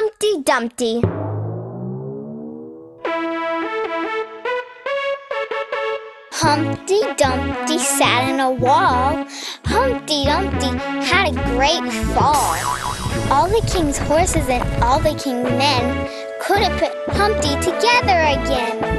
Humpty Dumpty. Humpty Dumpty sat in a wall. Humpty Dumpty had a great fall. All the king's horses and all the king's men couldn't put Humpty together again.